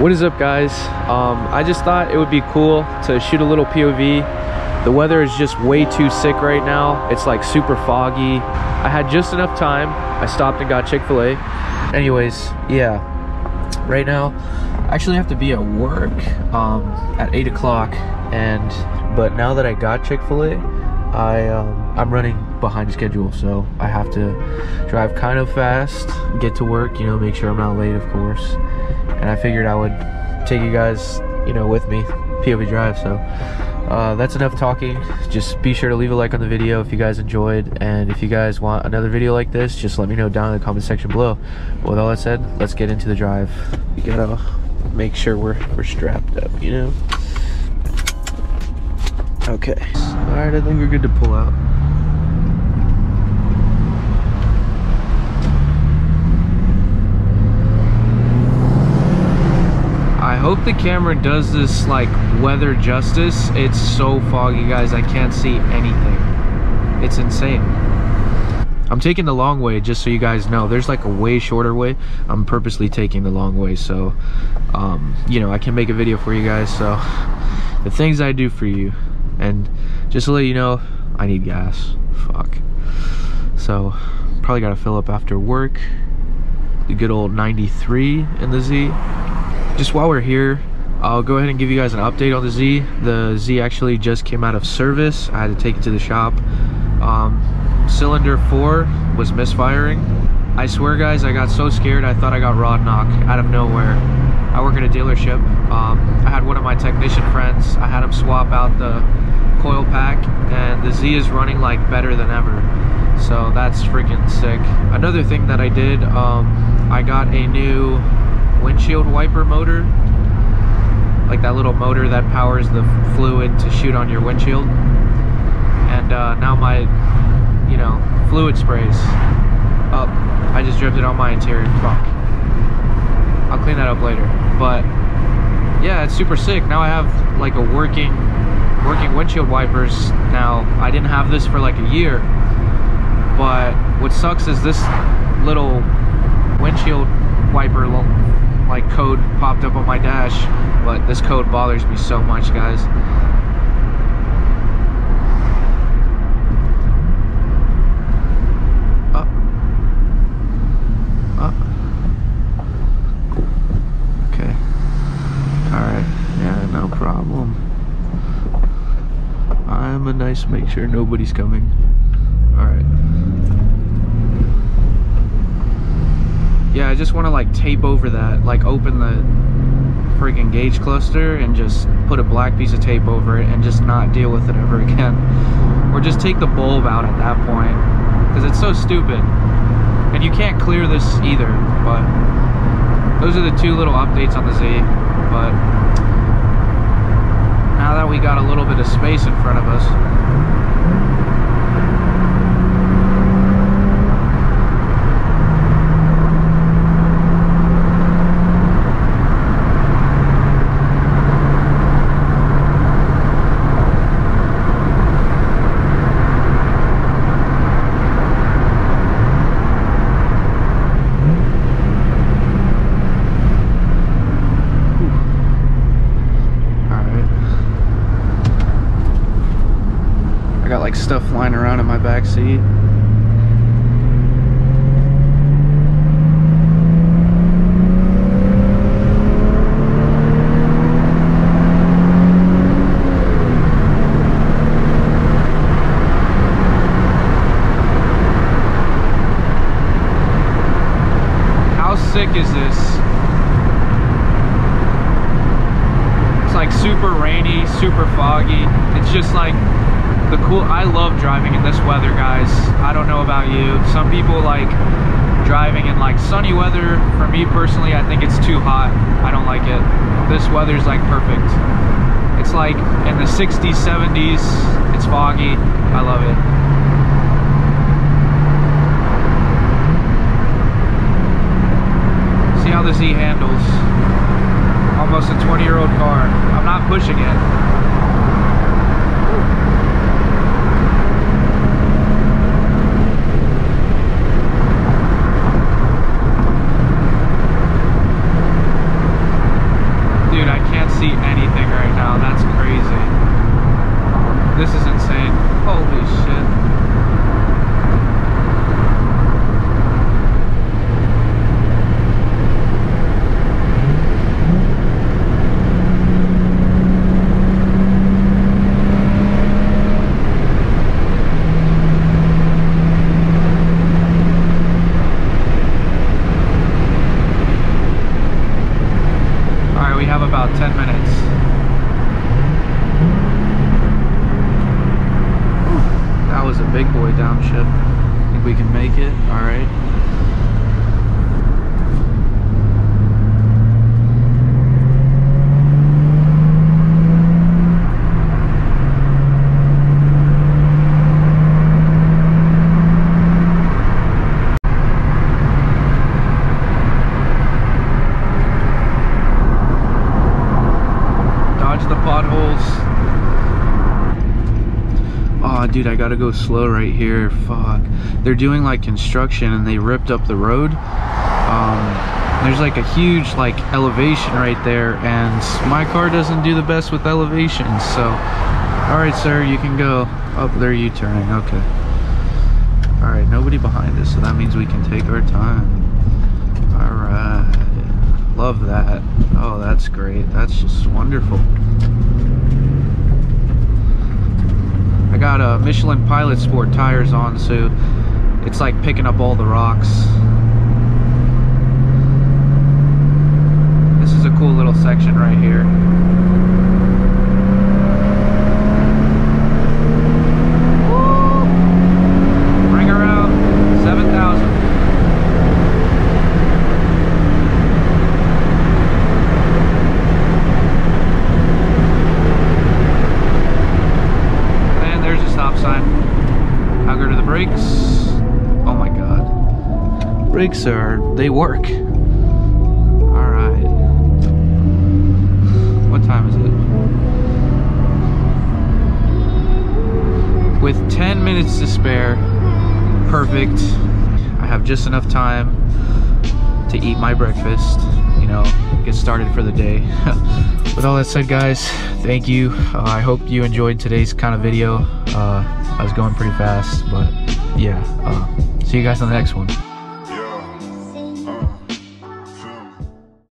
What is up guys? Um, I just thought it would be cool to shoot a little POV. The weather is just way too sick right now. It's like super foggy. I had just enough time. I stopped and got Chick-fil-A. Anyways, yeah. Right now, I actually have to be at work um, at 8 o'clock. And, but now that I got Chick-fil-A, I, um, I'm running behind schedule. So I have to drive kind of fast, get to work, you know, make sure I'm not late, of course and I figured I would take you guys, you know, with me, POV Drive. So uh, that's enough talking. Just be sure to leave a like on the video if you guys enjoyed, and if you guys want another video like this, just let me know down in the comment section below. With all that said, let's get into the drive. We gotta make sure we're we're strapped up, you know. Okay. All right, I think we're good to pull out. I hope the camera does this like weather justice. It's so foggy guys, I can't see anything. It's insane. I'm taking the long way just so you guys know. There's like a way shorter way. I'm purposely taking the long way so, um, you know, I can make a video for you guys. So the things I do for you. And just to let you know, I need gas. Fuck. So probably gotta fill up after work. The good old 93 in the Z just while we're here I'll go ahead and give you guys an update on the Z. The Z actually just came out of service. I had to take it to the shop. Um, cylinder 4 was misfiring. I swear guys, I got so scared I thought I got rod knock out of nowhere. I work at a dealership. Um, I had one of my technician friends, I had him swap out the coil pack and the Z is running like better than ever. So that's freaking sick. Another thing that I did, um, I got a new windshield wiper motor. Like that little motor that powers the fluid to shoot on your windshield. And uh, now my you know fluid sprays up. I just dripped it on my interior. Fuck I'll clean that up later. But yeah it's super sick. Now I have like a working working windshield wipers now. I didn't have this for like a year. But what sucks is this little windshield wiper like code popped up on my dash but this code bothers me so much guys. Uh, uh. Okay. All right. Yeah no problem. I'm a nice make sure nobody's coming. All right yeah I just want to like tape over that like open the freaking gauge cluster and just put a black piece of tape over it and just not deal with it ever again. Or just take the bulb out at that point because it's so stupid. And you can't clear this either but those are the two little updates on the Z but now that we got a little bit of space in front of us like stuff flying around in my back seat. How sick is this? It's like super rainy, super foggy. It's just cool i love driving in this weather guys. I don't know about you. Some people like driving in like sunny weather. For me personally i think it's too hot. I don't like it. This weather's like perfect. It's like in the 60s 70s it's foggy. I love it. See how the z handles. Almost a 20 year old car. I'm not pushing it This is insane. Holy shit. Boy downshift. Think we can make it? All right. Dodge the potholes. Oh, dude, I gotta go slow right here. Fuck. They're doing like construction and they ripped up the road. Um, there's like a huge like elevation right there and my car doesn't do the best with elevations. So, all right, sir, you can go. Up there, you turning. Okay. All right, nobody behind us, so that means we can take our time. All right. Love that. Oh, that's great. That's just wonderful. Got a Michelin Pilot Sport tires on, so it's like picking up all the rocks. This is a cool little section right here. Ring around 7,000. And there's a stop sign. How good are the brakes? Oh my god. Brakes are, they work. Alright. What time is it? With 10 minutes to spare, perfect. I have just enough time to eat my breakfast, you know, get started for the day. With all that said, guys, thank you. Uh, I hope you enjoyed today's kind of video. Uh, I was going pretty fast, but yeah. Uh, see you guys on the next one.